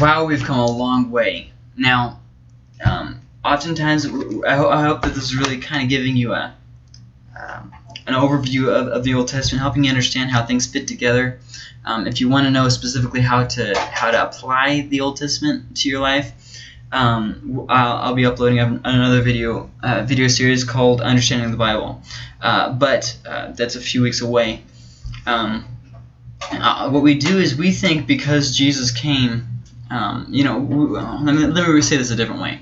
wow, we've come a long way. Now, um, oftentimes, I, ho I, hope that this is really kind of giving you a um, an overview of, of the Old Testament, helping you understand how things fit together. Um, if you want to know specifically how to how to apply the Old Testament to your life, um, I'll, I'll, be uploading another video uh, video series called Understanding the Bible. Uh, but uh, that's a few weeks away. Um, uh, what we do is we think because Jesus came, um, you know, let me, let me say this a different way.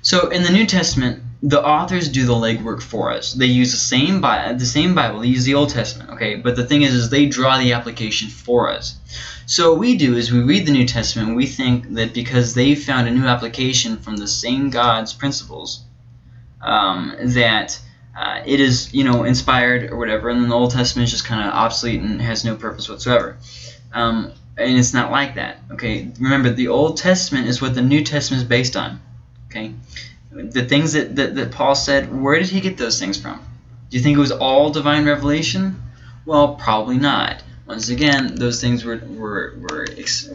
So in the New Testament, the authors do the legwork for us. They use the same Bible, the same Bible. They use the Old Testament, okay? But the thing is, is they draw the application for us. So what we do is we read the New Testament. We think that because they found a new application from the same God's principles, um, that uh, it is you know inspired or whatever, and then the Old Testament is just kind of obsolete and has no purpose whatsoever. Um, and it's not like that. Okay, remember the Old Testament is what the New Testament is based on. Okay, the things that, that, that Paul said, where did he get those things from? Do you think it was all divine revelation? Well, probably not. Once again, those things were were were,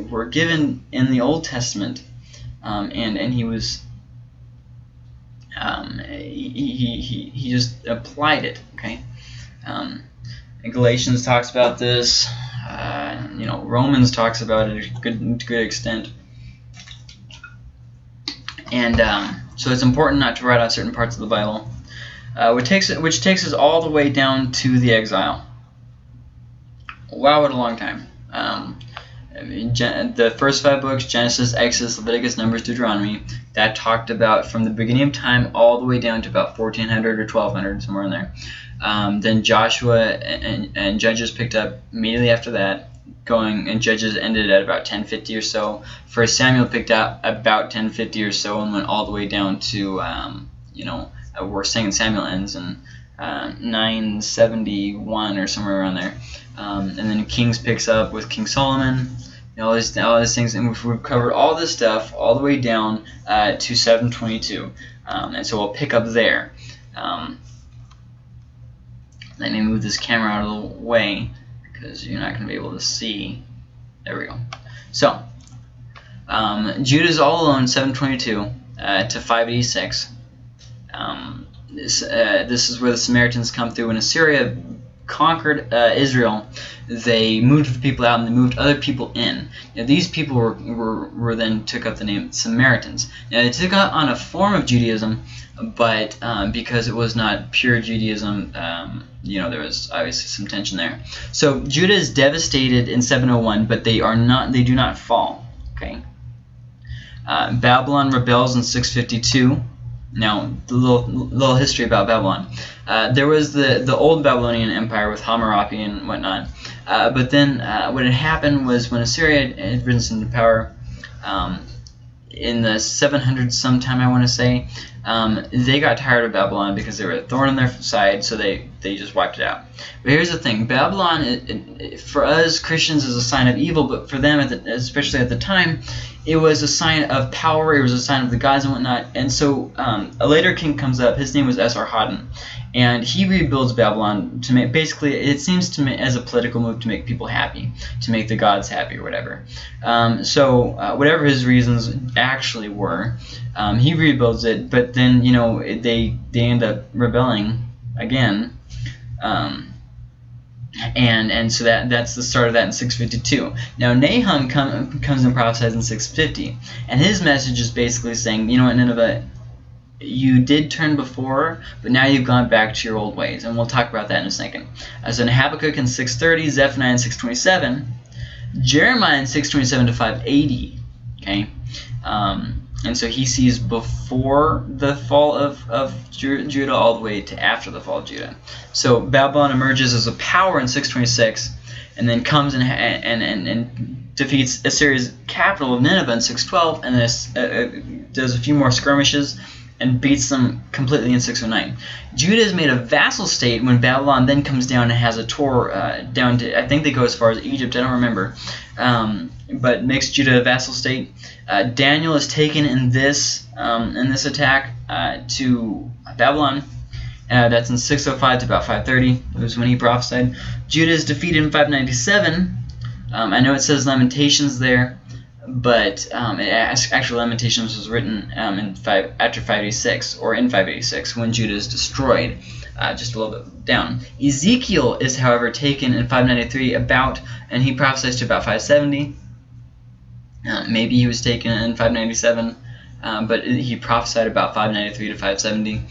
were given in the Old Testament, um, and and he was um, he, he, he, just applied it. Okay, um, Galatians talks about this. Uh, you know, Romans talks about it to good to good extent. And um, so it's important not to write out certain parts of the Bible, uh, which takes which takes us all the way down to the exile. Wow, what a long time. Um, the first five books Genesis, Exodus, Leviticus, Numbers, Deuteronomy that talked about from the beginning of time all the way down to about 1400 or 1200, somewhere in there. Um, then Joshua and, and, and, Judges picked up immediately after that, going and Judges ended at about 1050 or so. First Samuel picked up about 1050 or so and went all the way down to um, you know where Second Samuel ends and uh, 971 or somewhere around there. Um, and then Kings picks up with King Solomon all these all these things, and we've, covered all this stuff all the way down uh, to 722, um, and so we'll pick up there. Um, let me move this camera out of the way because you're not going to be able to see. There we go. So, um, Judah's all alone, 722 uh, to 586. Um, this, uh, this is where the Samaritans come through, in Assyria conquered uh, Israel, they moved the people out and they moved other people in. Now, these people were, were, were then took up the name Samaritans. Now, they took on a form of Judaism, but um, because it was not pure Judaism, um, you know, there was obviously some tension there. So Judah is devastated in 701, but they are not. They do not fall. Okay. Uh, Babylon rebels in 652. Now, a little, little history about Babylon. Uh, there was the, the old Babylonian Empire with Hammurabi and whatnot. Uh, but then uh, what had happened was when Assyria had risen into power um, in the 700s sometime, I want to say, um, they got tired of Babylon because they were a thorn in their side, so they, they just wiped it out. But here's the thing. Babylon, it, it, for us Christians, is a sign of evil, but for them, at the, especially at the time, it was a sign of power. It was a sign of the gods and whatnot. And so um, a later king comes up. His name was Esarhaddon, and he rebuilds Babylon to make basically it seems to me as a political move to make people happy, to make the gods happy or whatever. Um, so uh, whatever his reasons actually were, um, he rebuilds it. But then you know they they end up rebelling again. Um, and and so that that's the start of that in 652. Now Nahum come, comes and prophesies in 650, and his message is basically saying, you know what, Nineveh, you did turn before, but now you've gone back to your old ways, and we'll talk about that in a second. Uh, As in Habakkuk in 630, Zephaniah in 627, Jeremiah in 627 to 580. Okay. Um, and so he sees before the fall of, of Judah all the way to after the fall of Judah. So Babylon emerges as a power in 626 and then comes and, and, and, and defeats Assyria's capital of Nineveh in 612 and then uh, uh, does a few more skirmishes and beats them completely in 609. Judah is made a vassal state when Babylon then comes down and has a tour uh, down to, I think they go as far as Egypt, I don't remember, um, but makes Judah a vassal state. Uh, Daniel is taken in this um, in this attack uh, to Babylon. Uh, that's in 605 to about 530. It was when he prophesied. Judah is defeated in 597. Um, I know it says Lamentations there, but um, it, actually Lamentations was written um, in five, after 586 or in 586 when Judah is destroyed, uh, just a little bit down. Ezekiel is, however, taken in 593 about, and he prophesies to about 570. Uh, maybe he was taken in 597, um, but he prophesied about 593 to 570.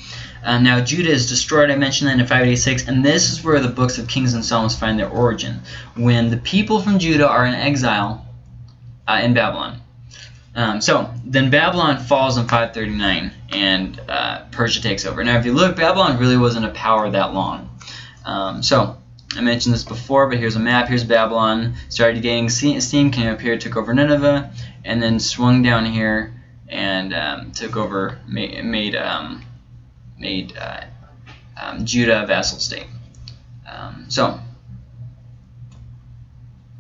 Um, now Judah is destroyed. I mentioned that in 586, and this is where the books of Kings and Psalms find their origin. When the people from Judah are in exile uh, in Babylon. Um, so then Babylon falls in 539, and uh, Persia takes over. Now, if you look, Babylon really wasn't a power that long. Um, so I mentioned this before, but here's a map. Here's Babylon. Started gaining steam, came up here, took over Nineveh, and then swung down here and um, took over, made made, um, made uh, um, Judah a vassal state. Um, so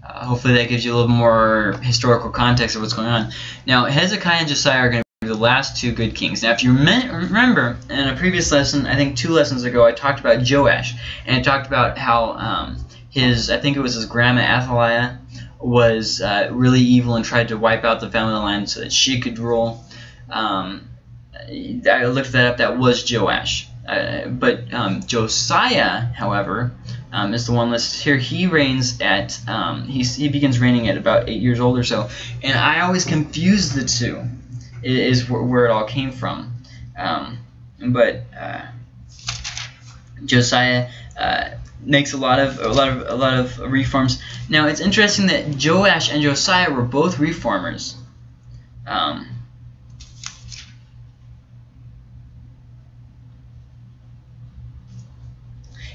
uh, hopefully that gives you a little more historical context of what's going on. Now Hezekiah and Josiah are going to last two good kings. Now if you remember in a previous lesson, I think two lessons ago, I talked about Joash and I talked about how um, his, I think it was his grandma Athaliah was uh, really evil and tried to wipe out the family line so that she could rule. Um, I looked that up. That was Joash. Uh, but um, Josiah, however, um, is the one listed here. He reigns at um, he begins reigning at about eight years old or so, and I always confuse the two. Is where it all came from, um, but uh, Josiah uh, makes a lot of a lot of a lot of reforms. Now it's interesting that Joash and Josiah were both reformers. Um,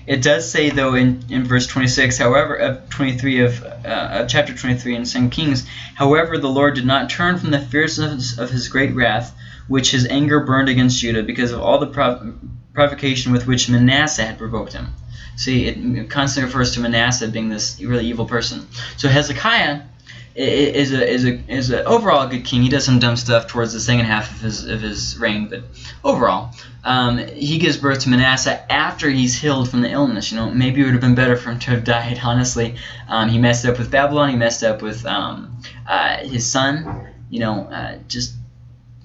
It does say though in, in verse 26, however, of 23 of, uh, of chapter 23 in 2 Kings, however, the Lord did not turn from the fierceness of his great wrath, which his anger burned against Judah, because of all the prov provocation with which Manasseh had provoked him. See, it constantly refers to Manasseh being this really evil person. So Hezekiah is a is a is a overall good king. He does some dumb stuff towards the second half of his of his reign, but overall, um, he gives birth to Manasseh after he's healed from the illness. You know, maybe it would have been better for him to have died. Honestly, um, he messed up with Babylon. He messed up with um, uh, his son. You know, uh, just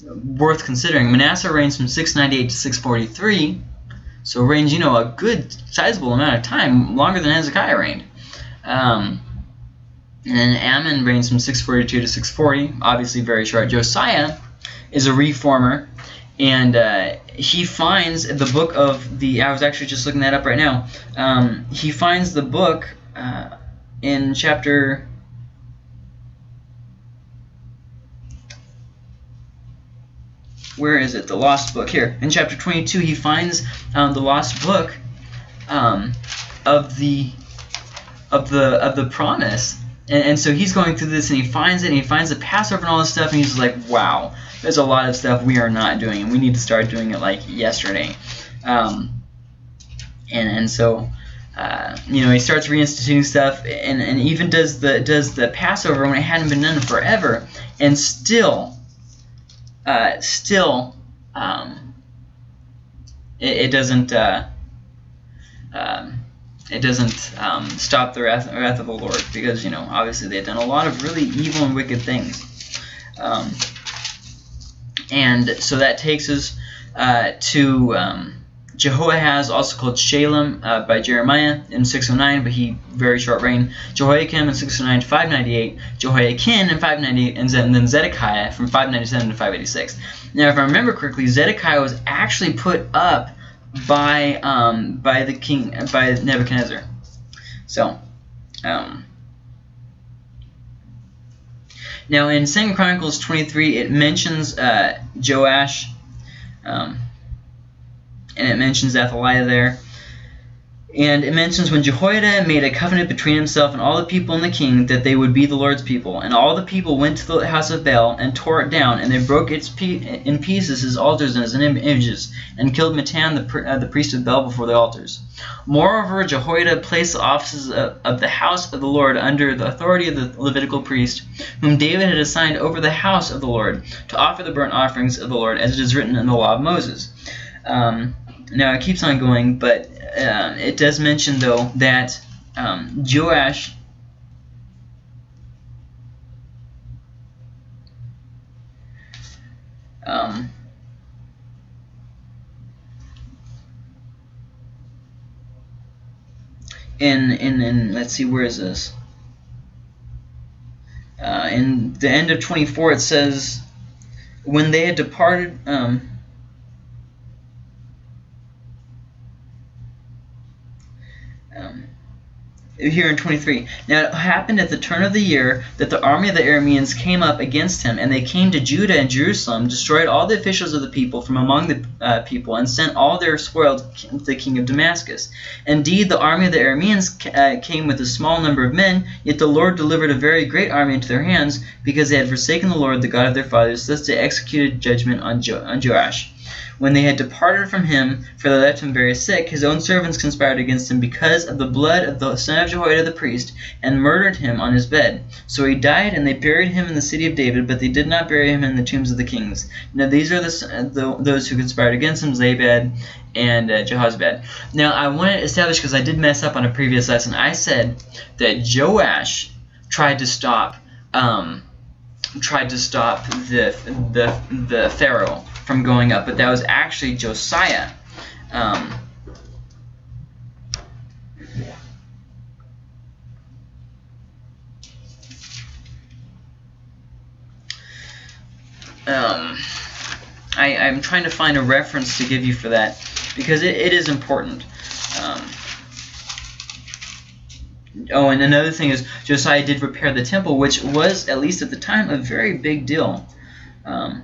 worth considering. Manasseh reigns from 698 to 643, so reigns you know a good sizable amount of time, longer than Hezekiah reigned. Um, and then Amon reigns from 642 to 640, obviously very short. Josiah is a reformer, and uh, he finds the book of the. I was actually just looking that up right now. Um, he finds the book uh, in chapter. Where is it? The lost book here in chapter 22. He finds um, the lost book um, of the of the of the promise and, and, so he's going through this and he finds it and he finds the Passover and all this stuff and he's like, wow, there's a lot of stuff we are not doing and we need to start doing it like yesterday. Um, and, and so, uh, you know, he starts reinstituting stuff and, and even does the does the Passover when it hadn't been done forever and still, uh, still, um, it, it doesn't, uh, um, it doesn't um, stop the wrath, wrath, of the Lord because you know obviously they've done a lot of really evil and wicked things, um, and so that takes us uh, to um, Jehoahaz, also called Shallum uh, by Jeremiah in 609, but he very short reign. Jehoiakim in 609 to 598, Jehoiachin in 598, and then Zedekiah from 597 to 586. Now, if I remember correctly, Zedekiah was actually put up by um, by the king by Nebuchadnezzar. So, um, now in Second Chronicles 23, it mentions uh, Joash, um, and it mentions Athaliah there. And it mentions when Jehoiada made a covenant between himself and all the people and the king that they would be the Lord's people. And all the people went to the house of Baal and tore it down, and they broke its in pieces his altars and his images, and killed Mattan the, uh, the priest of Baal before the altars. Moreover, Jehoiada placed the offices of, of the house of the Lord under the authority of the Levitical priest, whom David had assigned over the house of the Lord, to offer the burnt offerings of the Lord, as it is written in the law of Moses. Um, now it keeps on going, but um, it does mention though that um, Joash Um, in, in, in, let's see, where is this? Uh, in the end of 24, it says, when they had departed, um, here in 23. Now it happened at the turn of the year that the army of the Arameans came up against him, and they came to Judah and Jerusalem, destroyed all the officials of the people from among the uh, people, and sent all their spoil to the king of Damascus. Indeed, the army of the Arameans uh, came with a small number of men, yet the Lord delivered a very great army into their hands, because they had forsaken the Lord, the God of their fathers. Thus they executed judgment on, jo on Joash. When they had departed from him, for they left him very sick, his own servants conspired against him because of the blood of the son of Jehoiada the priest, and murdered him on his bed. So he died, and they buried him in the city of David, but they did not bury him in the tombs of the kings. Now these are the, the those who conspired against him, Zabad and uh. Now I want to establish, because I did mess up on a previous lesson, I said that Joash tried to stop um, tried to stop the, the, the Pharaoh from going up, but that was actually Josiah. Um, um, I, I'm trying to find a reference to give you for that because it, it is important. Um, oh, and another thing is Josiah did repair the temple, which was, at least at the time, a very big deal. Um,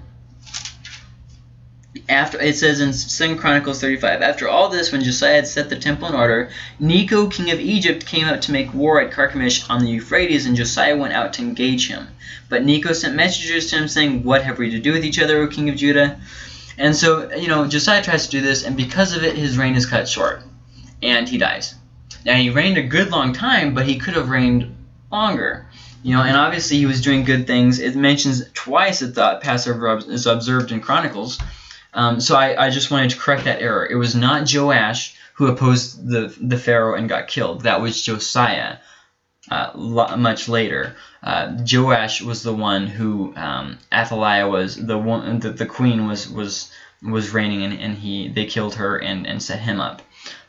after it says in 2 Chronicles 35, after all this, when Josiah had set the temple in order, Necho, king of Egypt, came out to make war at Carchemish on the Euphrates, and Josiah went out to engage him. But Necho sent messengers to him, saying, What have we to do with each other, O king of Judah? And so, you know, Josiah tries to do this, and because of it, his reign is cut short, and he dies. Now, he reigned a good long time, but he could have reigned longer. You know, and obviously he was doing good things. It mentions twice that the Passover is observed in Chronicles. Um, so I, I just wanted to correct that error. It was not Joash who opposed the, the Pharaoh and got killed. That was Josiah uh, much later. Uh, Joash was the one who um, Athaliah was the one the, the queen was was was reigning and, and he they killed her and, and set him up.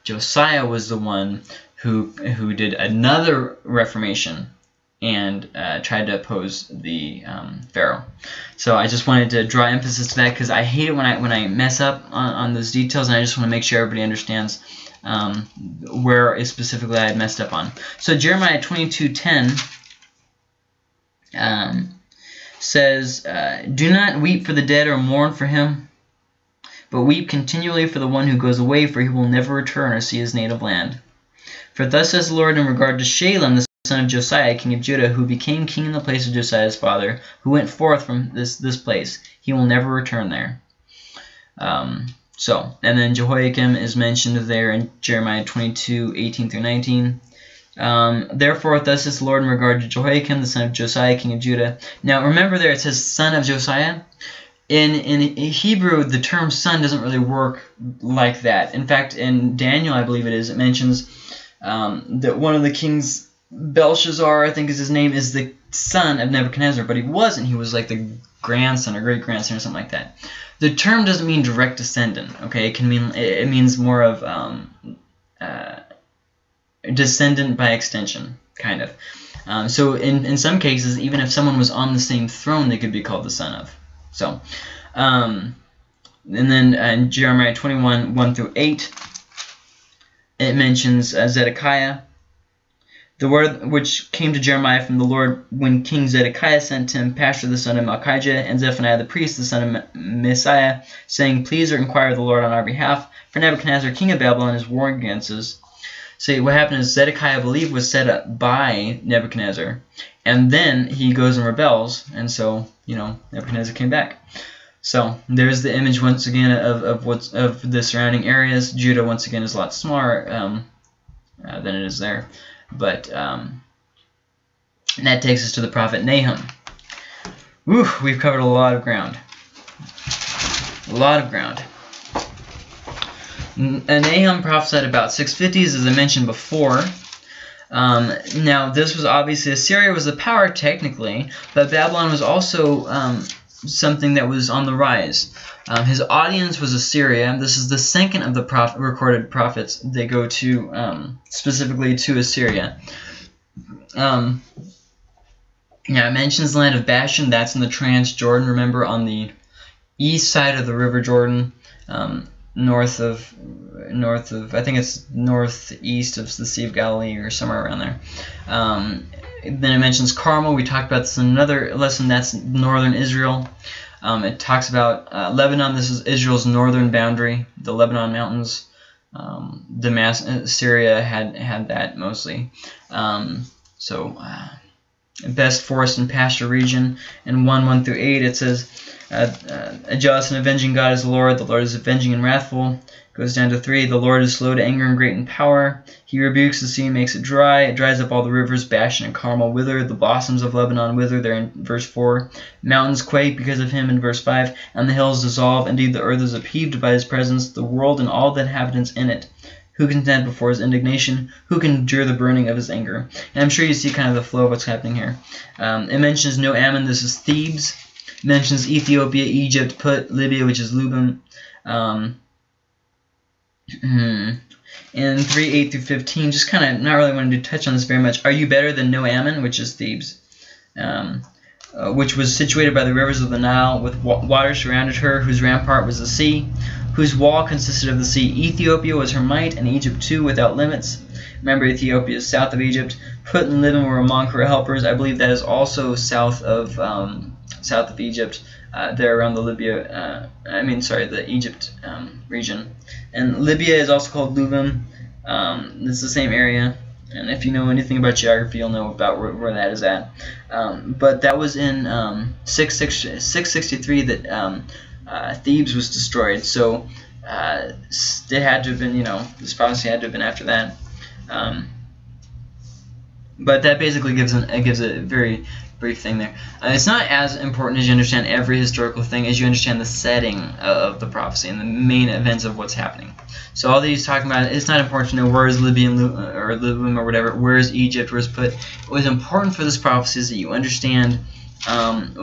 Josiah was the one who who did another reformation and uh, tried to oppose the um, Pharaoh. So I just wanted to draw emphasis to that because I hate it when I when I mess up on, on those details, and I just want to make sure everybody understands um, where specifically I had messed up on. So Jeremiah 22:10 um, says, uh, "Do not weep for the dead or mourn for him." But weep continually for the one who goes away, for he will never return or see his native land. For thus says the Lord in regard to Shallum, the son of Josiah, king of Judah, who became king in the place of Josiah's father, who went forth from this, this place. He will never return there. Um, so, and then Jehoiakim is mentioned there in Jeremiah 22, 18 through 19. Um, Therefore, thus says the Lord in regard to Jehoiakim, the son of Josiah, king of Judah. Now, remember there it says son of Josiah. In, in Hebrew, the term son doesn't really work like that. In fact, in Daniel, I believe it is, it mentions um, that one of the kings Belshazzar, I think is his name, is the son of Nebuchadnezzar, but he wasn't. He was like the grandson or great grandson or something like that. The term doesn't mean direct descendant. Okay, it can mean it means more of um, uh, descendant by extension, kind of. Um, so in in some cases, even if someone was on the same throne, they could be called the son of. So, um, and then uh, in Jeremiah 21, 1 through 8, it mentions uh, Zedekiah the word which came to Jeremiah from the Lord when King Zedekiah sent him Pashur the son of Malchijah and Zephaniah the priest the son of Maaseiah, saying, Please or inquire of the Lord on our behalf, for Nebuchadnezzar king of Babylon is warring against us. See, what happened is Zedekiah, I believe, was set up by Nebuchadnezzar, and then he goes and rebels, and so, you know, Nebuchadnezzar came back. So there's the image once again of, of what's of the surrounding areas. Judah once again is a lot smaller um, uh, than it is there. But um, that takes us to the prophet Nahum. Whew, we've covered a lot of ground. A lot of ground. Nahum prophesied about 650s, as I mentioned before. Um, now, this was obviously Assyria was the power technically, but Babylon was also um, something that was on the rise. Um, his audience was Assyria. This is the second of the prophet, recorded prophets. They go to um, specifically to Assyria. Um, yeah, it mentions the land of Bashan. That's in the Transjordan. Remember, on the east side of the River Jordan, um, north of north of I think it's northeast of the Sea of Galilee or somewhere around there. Um, then it mentions Carmel. We talked about this in another lesson. That's northern Israel. Um, it talks about uh, Lebanon. This is Israel's northern boundary, the Lebanon mountains. Um, Damascus, Syria had had that mostly. Um, so. Uh, best forest and pasture region. In 1 1 through 8, it says, uh, uh, A jealous and avenging God is the Lord. The Lord is avenging and wrathful. Goes down to 3. The Lord is slow to anger and great in power. He rebukes the sea and makes it dry. It dries up all the rivers. Bashan and Carmel wither. The blossoms of Lebanon wither. There in verse 4. Mountains quake because of him in verse 5. And the hills dissolve. Indeed, the earth is upheaved by his presence, the world and all the inhabitants in it. Who can stand before his indignation? Who can endure the burning of his anger? And I'm sure you see kind of the flow of what's happening here. Um, it mentions no Ammon. This is Thebes. It mentions Ethiopia, Egypt, Put, Libya, which is Lubim. Um, hmm. and 3, 8 through 15, just kind of not really wanting to touch on this very much. Are you better than No Ammon, which is Thebes? Um, uh, which was situated by the rivers of the Nile, with wa water surrounded her, whose rampart was the sea whose wall consisted of the sea. Ethiopia was her might, and Egypt too, without limits. Remember, Ethiopia is south of Egypt. Put and Lubim were among her helpers. I believe that is also south of um, south of Egypt. Uh, there around the Libya, uh, I mean, sorry, the Egypt um, region. And Libya is also called Lubim. Um, it's the same area. And if you know anything about geography, you'll know about where, where that is at. Um, but that was in um, 663 that um, uh, Thebes was destroyed. So uh, it had to have been, you know, this prophecy had to have been after that. Um, but that basically gives an, it gives a very brief thing there. Uh, it's not as important as you understand every historical thing as you understand the setting of the prophecy and the main events of what's happening. So all these talking about, it's not important to know where is Libya or Libya or whatever, where is Egypt, where is put. What is important for this prophecy is that you understand um,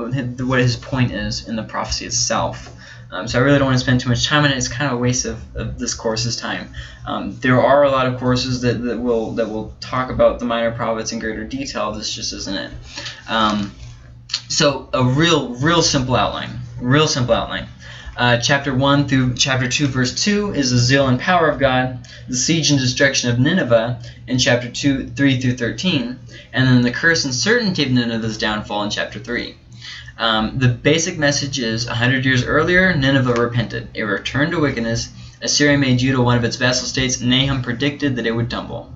what his point is in the prophecy itself. Um, so I really don't want to spend too much time on it. It's kind of a waste of, of this course's time. Um, there are a lot of courses that, that will that will talk about the minor prophets in greater detail. This just isn't it. Um, so a real real simple outline. Real simple outline. Uh, chapter 1 through chapter 2, verse 2 is the zeal and power of God, the siege and destruction of Nineveh in chapter 2, 3 through 13, and then the curse and certainty of Nineveh's downfall in chapter 3. Um, the basic message is 100 years earlier, Nineveh repented. It returned to wickedness. Assyria made Judah one of its vassal states. Nahum predicted that it would tumble.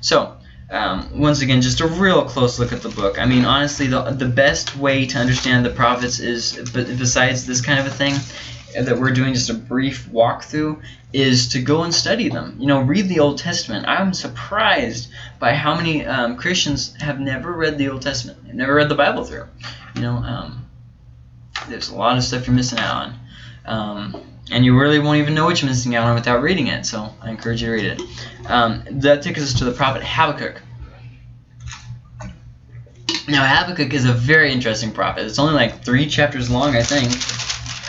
So, um, once again, just a real close look at the book. I mean, honestly, the, the best way to understand the prophets is, besides this kind of a thing, that we're doing just a brief walkthrough, is to go and study them. You know, read the Old Testament. I'm surprised by how many um, Christians have never read the Old Testament. They've never read the Bible through. You know, um, there's a lot of stuff you're missing out on. Um, and you really won't even know what you're missing out on without reading it. So I encourage you to read it. Um, that takes us to the prophet Habakkuk. Now Habakkuk is a very interesting prophet. It's only like three chapters long, I think.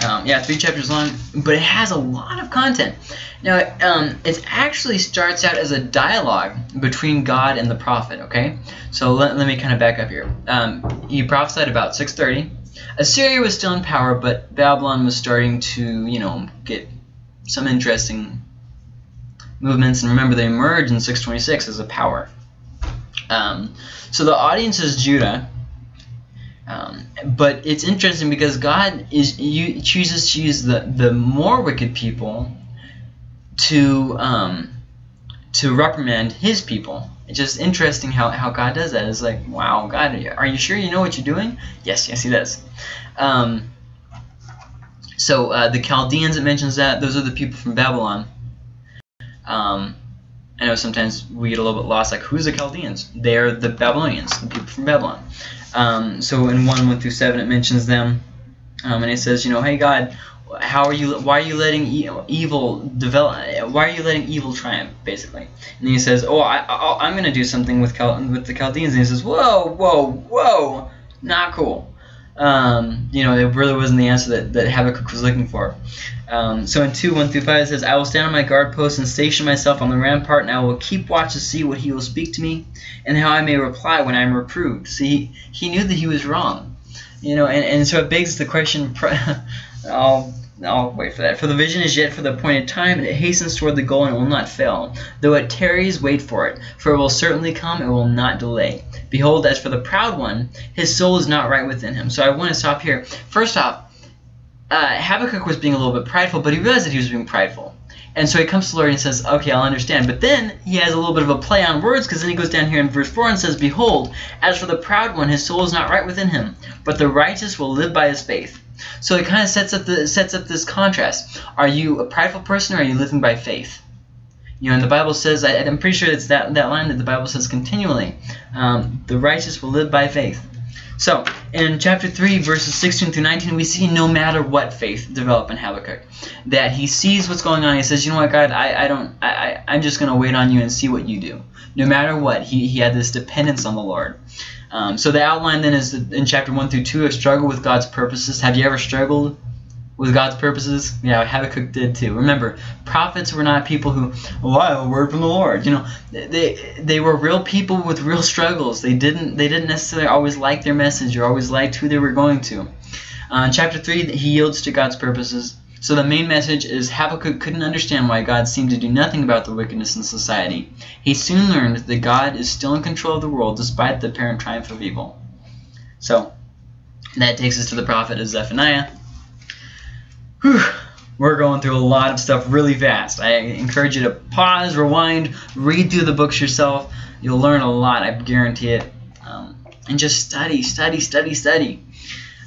Um, yeah, three chapters long, but it has a lot of content. Now, um, it actually starts out as a dialogue between God and the prophet, okay? So let, let me kind of back up here. Um, he prophesied about 630. Assyria was still in power, but Babylon was starting to, you know, get some interesting movements. And remember, they emerged in 626 as a power. Um, so the audience is Judah, um, but it's interesting because God is you chooses to use the the more wicked people to um, to reprimand His people. It's just interesting how, how God does that. It's like, wow, God, are you sure you know what you're doing? Yes, yes, He does. Um, so uh, the Chaldeans, it mentions that those are the people from Babylon. Um, I know sometimes we get a little bit lost, like who's the Chaldeans? They're the Babylonians, the people from Babylon. Um, so in 1, 1 through 7, it mentions them. Um, and it says, you know, hey God, how are you, why are you letting evil develop, why are you letting evil triumph, basically? And he says, oh, I, am going to do something with, Cal with the Chaldeans. And he says, whoa, whoa, whoa, not cool. Um, you know, it really wasn't the answer that, that Habakkuk was looking for. Um, so in 2, 1 through 5, it says, I will stand on my guard post and station myself on the rampart, and I will keep watch to see what he will speak to me, and how I may reply when I am reproved. See, he knew that he was wrong. You know, and, and so it begs the question, I'll wait for that. For the vision is yet for the appointed time, and it hastens toward the goal and will not fail. Though it tarries, wait for it, for it will certainly come, it will not delay. Behold, as for the proud one, his soul is not right within him. So I want to stop here. First off, uh, Habakkuk was being a little bit prideful, but he realized that he was being prideful. And so he comes to the Lord and says, Okay, I'll understand. But then he has a little bit of a play on words because then he goes down here in verse 4 and says, Behold, as for the proud one, his soul is not right within him, but the righteous will live by his faith. So it kind of sets up the sets up this contrast. Are you a prideful person or are you living by faith? You know, and the Bible says, I, am pretty sure it's that, that line that the Bible says continually, um, the righteous will live by faith. So, in chapter 3, verses 16 through 19, we see no matter what faith develop in Habakkuk. That he sees what's going on. He says, you know what, God, I, I don't, I, I, I'm just going to wait on you and see what you do. No matter what, he, he had this dependence on the Lord. Um, so the outline then is in chapter 1 through 2, a struggle with God's purposes. Have you ever struggled with God's purposes? Yeah, Habakkuk did too. Remember, prophets were not people who, oh, I have a word from the Lord. You know, they they were real people with real struggles. They didn't they didn't necessarily always like their message or always liked who they were going to. Uh, chapter three, he yields to God's purposes. So the main message is Habakkuk couldn't understand why God seemed to do nothing about the wickedness in society. He soon learned that God is still in control of the world despite the apparent triumph of evil. So that takes us to the prophet of Zephaniah. Whew, we're going through a lot of stuff really fast. I encourage you to pause, rewind, read through the books yourself. You'll learn a lot, I guarantee it. Um, and just study, study, study, study.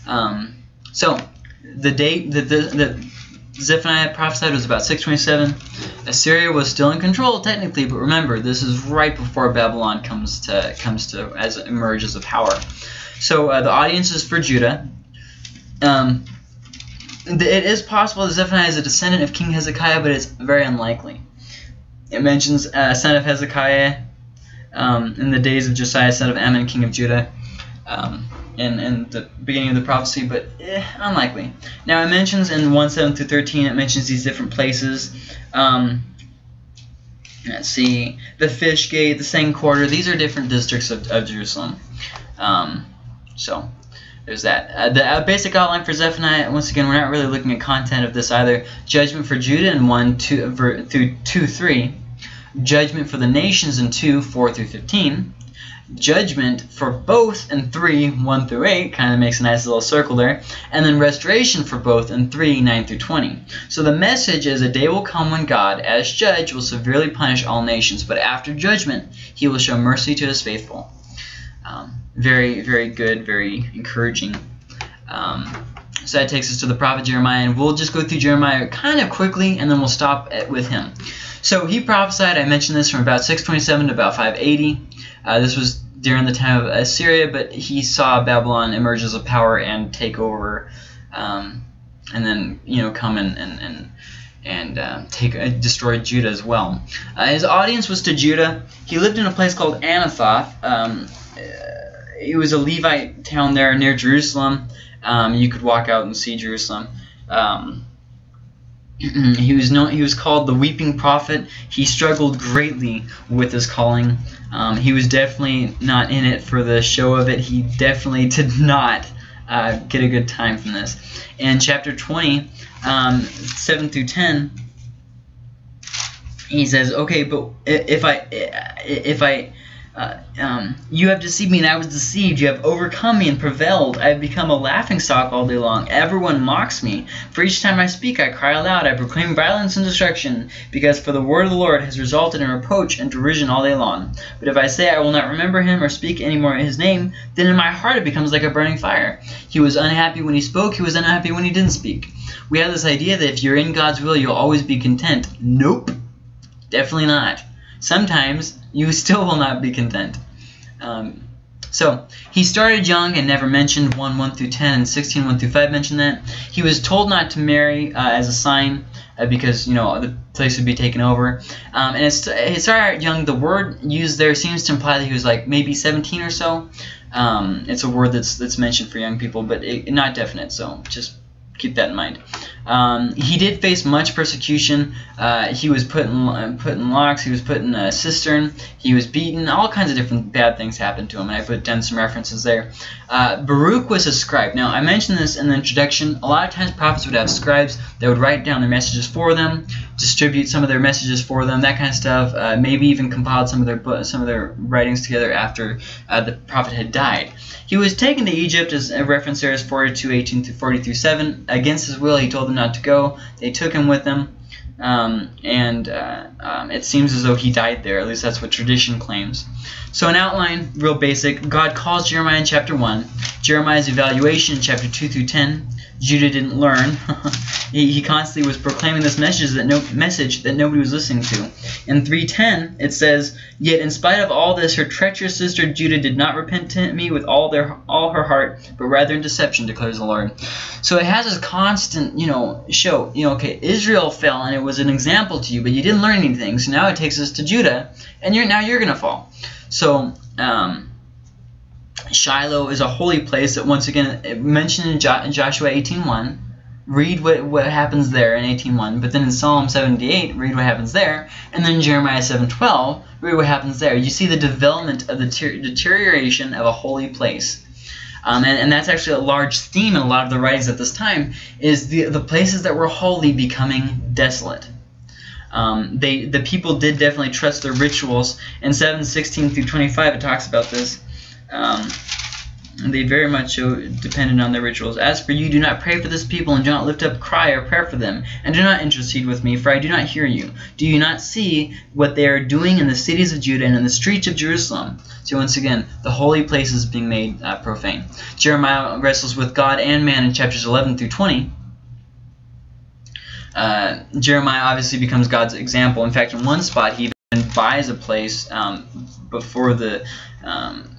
Um, so, the date that, the, that Zephaniah prophesied was about 627. Assyria was still in control technically, but remember, this is right before Babylon comes to comes to as emerges of power. So uh, the audience is for Judah. Um, it is possible that Zephaniah is a descendant of King Hezekiah, but it's very unlikely. It mentions uh, son of Hezekiah um, in the days of Josiah, son of Amon, king of Judah, um, in, in the beginning of the prophecy, but eh, unlikely. Now it mentions in 1 7 through 13, it mentions these different places. Um, let's see, the Fish Gate, the Same Quarter, these are different districts of, of Jerusalem. Um, so there's that. Uh, the uh, basic outline for Zephaniah, once again, we're not really looking at content of this either. Judgment for Judah in 1 2, ver, through 2 3. Judgment for the nations in 2 4 through 15. Judgment for both in 3 1 through 8, kind of makes a nice little circle there. And then restoration for both in 3 9 through 20. So the message is a day will come when God, as judge, will severely punish all nations, but after judgment, he will show mercy to his faithful. Um, very, very good, very encouraging. Um, so that takes us to the prophet Jeremiah, and we'll just go through Jeremiah kind of quickly, and then we'll stop at, with him. So he prophesied, I mentioned this, from about 627 to about 580. Uh, this was during the time of Assyria, but he saw Babylon emerge as a power and take over, um, and then, you know, come and, and, and and uh, take uh, destroy Judah as well. Uh, his audience was to Judah. He lived in a place called Anathoth. Um, it was a Levite town there near Jerusalem. Um, you could walk out and see Jerusalem. Um, he was known, he was called the weeping prophet. He struggled greatly with his calling. Um, he was definitely not in it for the show of it. He definitely did not uh, get a good time from this. In chapter 20, um, 7 through 10, he says, "Okay, but if I if I uh, um, you have deceived me and I was deceived. You have overcome me and prevailed. I have become a laughingstock all day long. Everyone mocks me. For each time I speak, I cry aloud. I proclaim violence and destruction, because for the word of the Lord has resulted in reproach and derision all day long. But if I say I will not remember him or speak any more his name, then in my heart it becomes like a burning fire. He was unhappy when he spoke. He was unhappy when he didn't speak. We have this idea that if you're in God's will, you'll always be content. Nope. Definitely not. Sometimes you still will not be content. Um, so, he started young and never mentioned 1 1 through 10 and 16 1 through 5 mentioned that. He was told not to marry uh, as a sign uh, because, you know, the place would be taken over. Um, and it's, he started young. The word used there seems to imply that he was like maybe 17 or so. Um, it's a word that's that's mentioned for young people, but it, not definite. So just keep that in mind. Um, he did face much persecution. Uh, he was put in put in locks. He was put in a cistern. He was beaten. All kinds of different bad things happened to him, and I put down some references there. Uh, Baruch was a scribe. Now I mentioned this in the introduction. A lot of times prophets would have scribes that would write down their messages for them, distribute some of their messages for them, that kind of stuff. Uh, maybe even compiled some of their some of their writings together after uh, the prophet had died. He was taken to Egypt, as a reference there is 42, 18 through 40 through 7. Against his will, he told them not to go. They took him with them, um, and uh, um, it seems as though he died there. At least that's what tradition claims. So an outline, real basic. God calls Jeremiah in chapter 1. Jeremiah's evaluation in chapter 2 through 10. Judah didn't learn. he, he, constantly was proclaiming this message that no message that nobody was listening to. In 3:10 it says, "Yet in spite of all this, her treacherous sister Judah did not repent to me with all their all her heart, but rather in deception," declares the Lord. So it has this constant, you know, show. You know, okay, Israel fell and it was an example to you, but you didn't learn anything. So now it takes us to Judah, and you're now you're gonna fall. So. Um, Shiloh is a holy place that once again mentioned in, jo in Joshua 18.1. Read what, what happens there in 18.1. But then in Psalm 78, read what happens there. And then Jeremiah 7.12, read what happens there. You see the development of the deterioration of a holy place. Um, and, and that's actually a large theme in a lot of the writings at this time, is the, the places that were holy becoming desolate. Um, they the people did definitely trust their rituals. In 7:16 through 25, it talks about this. Um, they very much so depended on their rituals. As for you, do not pray for this people, and do not lift up cry or prayer for them, and do not intercede with me, for I do not hear you. Do you not see what they are doing in the cities of Judah and in the streets of Jerusalem? So once again, the holy place is being made uh, profane. Jeremiah wrestles with God and man in chapters 11 through 20. Uh, Jeremiah obviously becomes God's example. In fact, in one spot, he even buys a place um, before the um,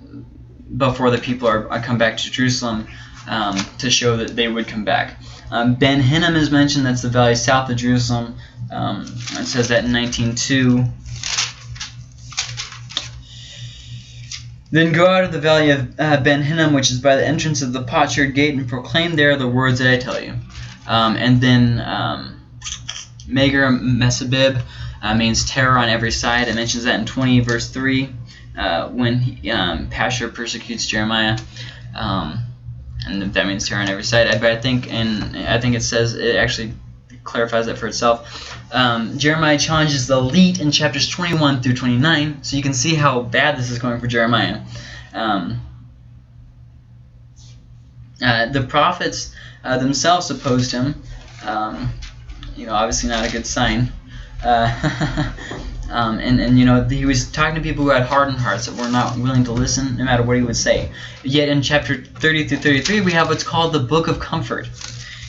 before the people are, are come back to Jerusalem um, to show that they would come back. Um, ben Hinnom is mentioned. That's the valley south of Jerusalem. Um, it says that in 19:2. Then go out of the valley of uh, Ben Hinnom, which is by the entrance of the potsherd gate, and proclaim there the words that I tell you. Um, and then um, Magor Missabib uh, means terror on every side. It mentions that in 20 verse 3 uh, when he, um, Pashur persecutes Jeremiah. Um, and that means terror on every side. But I think, and I think it says it actually clarifies that for itself. Um, Jeremiah challenges the elite in chapters 21 through 29, so you can see how bad this is going for Jeremiah. Um, uh, the prophets uh, themselves opposed him. Um, you know, obviously not a good sign. Uh, Um, and, and, you know, he was talking to people who had hardened hearts that were not willing to listen no matter what he would say. Yet in chapter 30 through 33, we have what's called the Book of Comfort.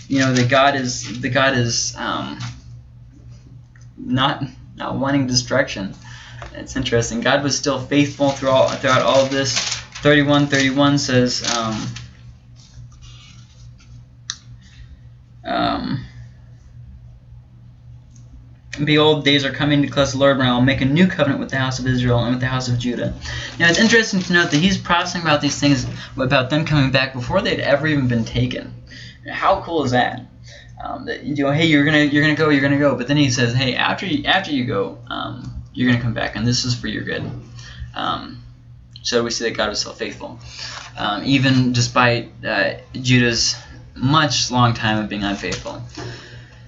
You know, that God is, the God is um, not, not wanting destruction. It's interesting. God was still faithful throughout, throughout all of this. 31 31 says, um, Behold, days are coming, declares the Lord, when I will make a new covenant with the house of Israel and with the house of Judah. Now, it's interesting to note that he's prophesying about these things, about them coming back before they'd ever even been taken. How cool is that? Um, that you know, hey, you're gonna you're gonna go, you're gonna go, but then he says, hey, after you, after you go, um, you're gonna come back, and this is for your good. Um, so we see that God was still faithful, um, even despite uh, Judah's much long time of being unfaithful.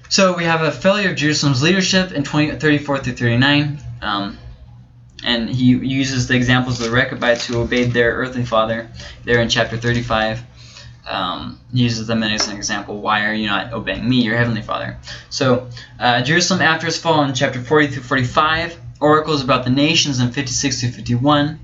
So we have a failure of Jerusalem's leadership in 20, 34 through 39. Um, and he uses the examples of the Rechabites who obeyed their earthly father there in chapter 35. Um, he uses them as an example. Why are you not obeying me, your heavenly father? So uh, Jerusalem after its fall in chapter 40 through 45. Oracles about the nations in 56 through 51.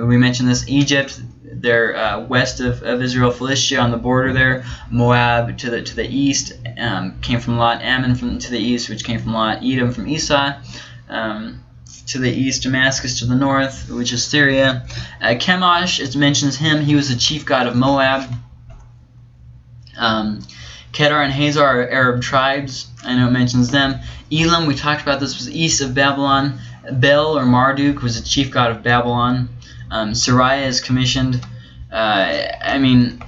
We mentioned this Egypt, they're uh, west of, of Israel, Philistia on the border there, Moab to the to the east um, came from Lot, Ammon from to the east, which came from Lot, Edom from Esau. Um, to the east, Damascus to the north, which is Syria. Uh, Chemosh, it mentions him. He was the chief god of Moab. Um, Kedar and Hazor are Arab tribes. I know it mentions them. Elam, we talked about this, was east of Babylon. Bel or Marduk was the chief god of Babylon. Um, Seraiah is commissioned. uh, I mean,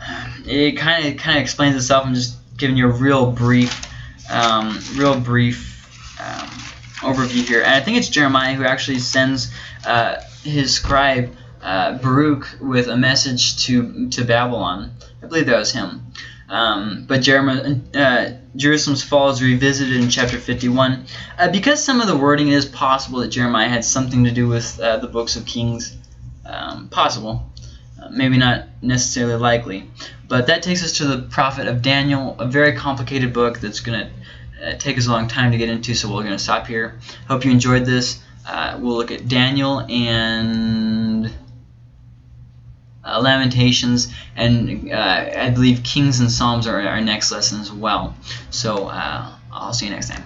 it kind of kind of explains itself. I'm just giving you a real brief, um, real brief um, overview here. And I think it's Jeremiah who actually sends uh, his scribe uh, Baruch with a message to to Babylon. I believe that was him. Um, but Jeremiah, uh, Jerusalem's fall is revisited in chapter 51. Uh, because some of the wording is possible that Jeremiah had something to do with uh, the books of Kings. Um, possible. Uh, maybe not necessarily likely. But that takes us to the prophet of Daniel, a very complicated book that's going to uh, take us a long time to get into, so we're going to stop here. Hope you enjoyed this. Uh, we'll look at Daniel and uh, Lamentations, and uh, I believe Kings and Psalms are our next lesson as well. So uh, I'll see you next time.